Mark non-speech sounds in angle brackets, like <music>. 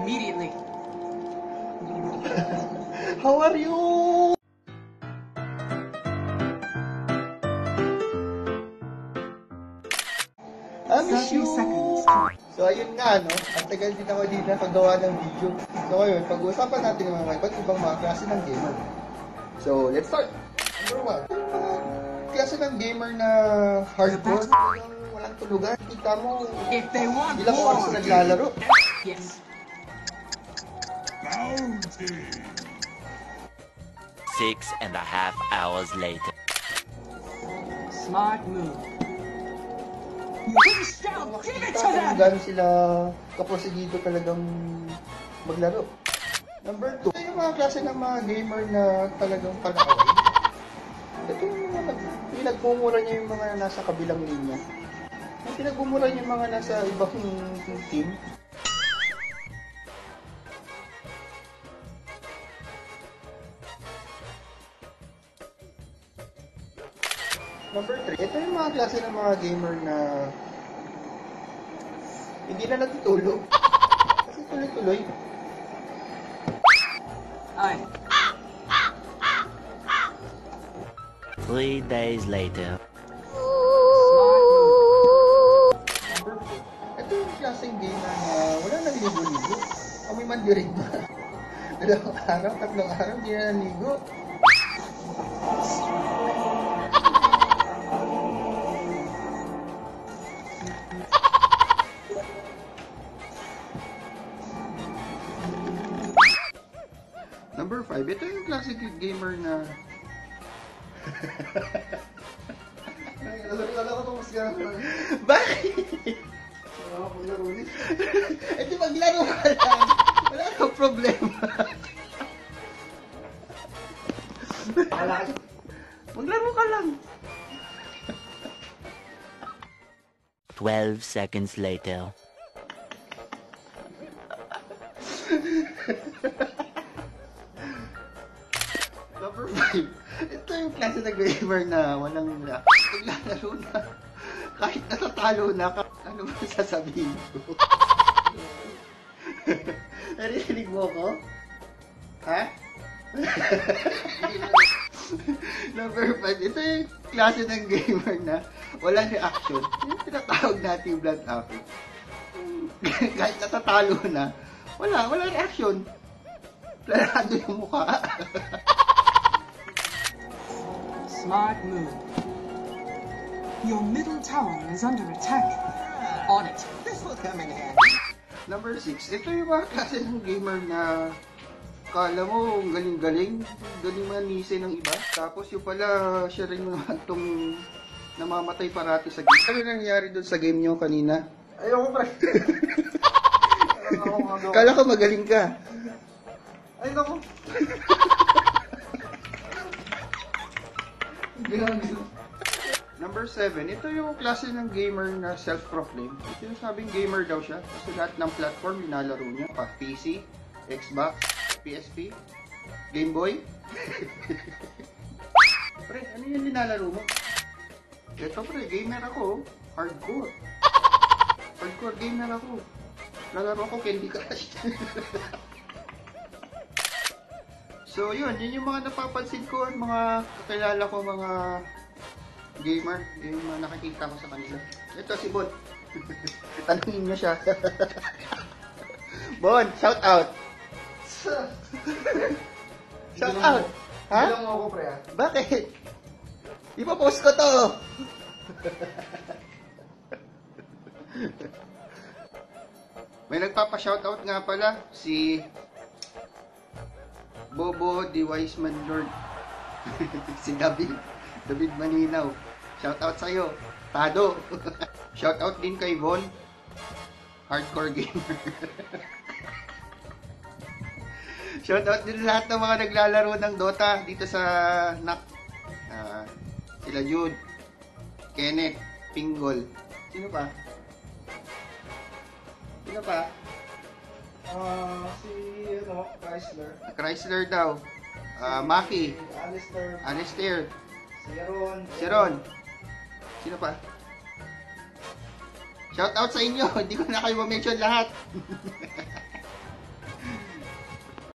immediately. <laughs> How are you? I miss 30 you. seconds. So, ayun nga, no? Ang tagal din ako din nakagawa ng video. So, ngayon, pag-uusapan natin ng mga iba't ibang mga klase ng gamer. So, let's start. Number one, klase ng gamer na hardcore. Walang tulugan. Kita mo, If they want ilang oras naglalaro. yes. Six and a half hours later. Smart move. Push down, give it to them! gano'n sila kaprosigido talagang maglaro. Number two, ito yung mga klase ng mga gamer na talagang panakaway. Ito yung mga nag, pinagmumura niya yung mga nasa kabilang linya. Yung pinagmumura niya yung mga nasa ibang team. Number 3, ito yung mga klase ng mga gamer na hindi na natutulog. <laughs> Kasi tuloy-tuloy. Aye. Three days later. Number 4, ito yung klaseng gamer na wala nang ligo-ligo. Kami man direct ba? <laughs> Dalawang araw, tatlong araw, hindi na naligo. Number 5, ito yung classic gamer na... Alam ko itong mas Bakit? Eh di maglaro ka lang. Wala kang problema. Maglaro ka lang. Twelve seconds later. <laughs> Ito yung klase ng gamer na walang naglalaro na. Kahit natatalo na ano ba sasabihin ko? <laughs> Narinig mo ko? Ha? <laughs> Number 5. Ito yung klase ng gamer na walang reaction. Yung tinatawag natin blood affect. <laughs> Kahit natatalo na, wala, wala reaction. Planado yung mukha. Smart move. Your middle tower is under attack. On it. This will come in handy. Number 6, ito yung mga klase ng gamer na kala mo galing-galing, galing manisin ng iba. Tapos yung pala, siya rin yung <laughs> itong namamatay parati sa game. Ano nangyari doon sa game nyo kanina? Ayoko pre. <laughs> Kala ko magaling ka. Ay naku. <laughs> Number 7, ito yung klase ng gamer na self-proclaim. Ito yung sabing gamer daw siya. Kasi lahat ng platform nilalaro niya. Pa PC, Xbox, PSP, Game Boy. <laughs> pre, ano yung nilalaro mo? Ito pre, gamer ako. Hardcore. <laughs> Hardcore gamer ako. Lalaro ako Candy Crush. <laughs> so yun, yun yung mga napapansin ko at mga kakilala ko mga gamer, yung mga nakikita ko sa kanila. Ito si Bon. <laughs> Tanungin niyo siya. <laughs> bon, shout out. <laughs> shout out. Ha? Bilang mo ako pre. Bakit? Ipapost ko to. May nagpapa-shoutout nga pala si Bobo the Wise Man Lord. <laughs> si David. David Maninaw. Shoutout sa'yo. Tado. <laughs> Shoutout din kay Von. Hardcore gamer. <laughs> Shoutout din lahat ng mga naglalaro ng Dota dito sa NAC. Ah, sila Jude, Kenneth, Pinggol. Sino pa? Sino pa? Ah, si ano, Chrysler. Chrysler daw. Ah, Maki, Alistair. Alistair, Si Ron. si Ron. Sino pa? Shout out sa inyo. <laughs> Hindi ko na kayo ma-mention lahat. <laughs>